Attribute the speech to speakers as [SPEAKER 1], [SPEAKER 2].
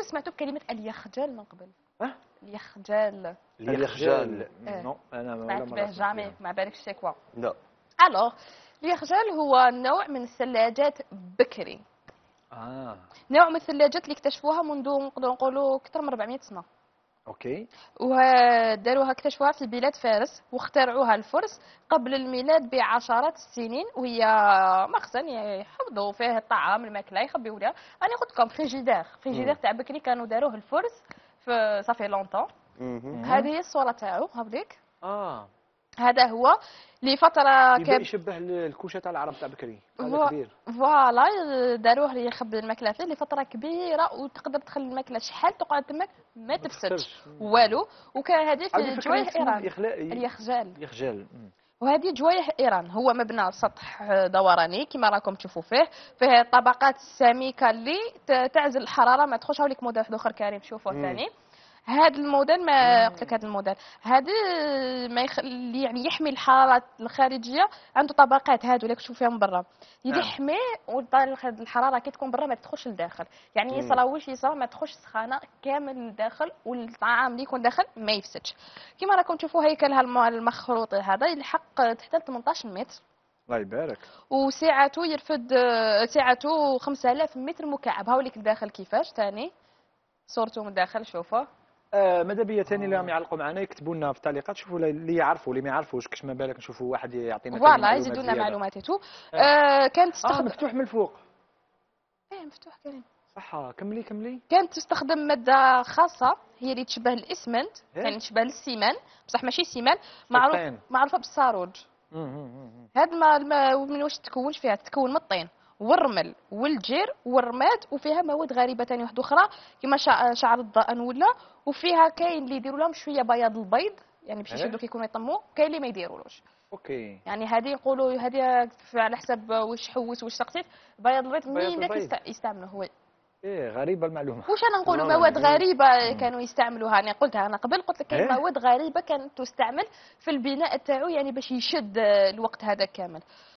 [SPEAKER 1] est-ce que سمعتوا بكلمة اليخجل من قبل؟
[SPEAKER 2] أه؟
[SPEAKER 1] اليخجل.
[SPEAKER 3] اليخجال
[SPEAKER 1] إيه.
[SPEAKER 2] non أنا ولا
[SPEAKER 1] سمعت به
[SPEAKER 2] jamais.
[SPEAKER 1] ما بالك c'est quoi.
[SPEAKER 3] لا.
[SPEAKER 1] alors اليخجل هو نوع من الثلاجات بكري.
[SPEAKER 2] آه.
[SPEAKER 1] نوع من الثلاجات اللي اكتشفوها منذ نقدروا نقولوا أكثر من 400 سنة.
[SPEAKER 2] OK.
[SPEAKER 1] وداروها اكتشفوها في بلاد فارس واخترعوها الفرس قبل الميلاد بعشرات السنين وهي مخزن يحفظوا فيه الطعام الماكلة يخبيو لها أنا قلت لكم frigidaire. frigidaire تاع بكري كانوا داروه الفرس في ça fait longtemps
[SPEAKER 3] مهم.
[SPEAKER 1] هذه هي الصورة تاعو هاوديك
[SPEAKER 2] آه.
[SPEAKER 1] هذا هو
[SPEAKER 2] لفترة
[SPEAKER 1] كاب
[SPEAKER 2] يشبه الكوشة تاع العرب تاع بكري. هذا كبير.
[SPEAKER 1] voilà داروه ليخبي الماكلة فيه لفترة كبيرة وتقدر تخلي الماكلة شحال تقعد تماك ما تفسدش. والو. وكان هذه في
[SPEAKER 2] اسمها إيران.
[SPEAKER 1] اليخجال.
[SPEAKER 2] يخجل مم.
[SPEAKER 1] وهذه جوايه إيران. هو مبنى على سطح دوراني كما راكم تشوفوا فيه. فيه طبقات سميكه اللي تعزل الحرارة ما تخش هاوليك موديل اخر كريم. شوفوا
[SPEAKER 3] مم.
[SPEAKER 1] ثاني. هذا الموديل ما قلت لك هذا الموديل. هذا ما يخ... اللي يعني يحمي الحراره الخارجية عنده طبقات هادو اللي تشوف فيهم برا.
[SPEAKER 2] نعم.
[SPEAKER 1] وطال- الحرارة كي تكون برا ما تدخلش لداخل. يعني واش يصرى ما تخش سخانة كامل لداخل والطعام اللي يكون داخل ما يفسدش. كما راكم تشوفوا هيكلها الم- المخروطي هذا يلحق تحت 18 متر.
[SPEAKER 2] الله يبارك.
[SPEAKER 1] وسعته يرفد سعته 5000 متر مكعب. هاوليك الداخل كيفاش تاني صورته من الداخل شوفوا
[SPEAKER 2] ماذا بيا ثاني اللي راهم يعلقوا معنا؟ يكتبوا لنا في التعليقات شوفوا اللي يعرفوا اللي ما يعرفوش كش ما بالك نشوفوا واحد يعطينا voilà
[SPEAKER 1] يزيدونا
[SPEAKER 2] زيادة.
[SPEAKER 1] معلومات تو آه. كانت
[SPEAKER 2] آه
[SPEAKER 1] تستخدم
[SPEAKER 2] مفتوح من الفوق.
[SPEAKER 1] إيه مفتوح كريم.
[SPEAKER 2] صح كملي كملي.
[SPEAKER 1] كانت تستخدم مادة خاصة هي اللي تشبه الإسمنت
[SPEAKER 2] إيه؟
[SPEAKER 1] يعني تشبه ال ciment بصح ماشي ciment معروف. معروفة بالصاروج. هاد ما من واش تكونش فيها؟ تتكون من الطين والرمل والجير والرماد وفيها مواد غريبة ثاني واحدة أخرى كما شع- شعر الضأن ولا وفيها كاين اللي يديروا لهم شوية بياض البيض يعني باش
[SPEAKER 2] إيه؟
[SPEAKER 1] يشدوا كيكونوا يطموا كاين اللي ما يديرولوش
[SPEAKER 2] OK.
[SPEAKER 1] يعني هذه يقولوا هذه على حسب واش حوس واش سقسيت بياض البيض مين يستعملوه هو.
[SPEAKER 2] إيه غريبة المعلومة.
[SPEAKER 1] واش أنا نقولوا مواد. غريبة كانوا يستعملوها؟ أنا قلتها أنا قبل قلت لك كاين
[SPEAKER 2] إيه؟
[SPEAKER 1] مواد غريبة كانت تستعمل في البناء تاعو يعني باش يشد الوقت هذا كامل.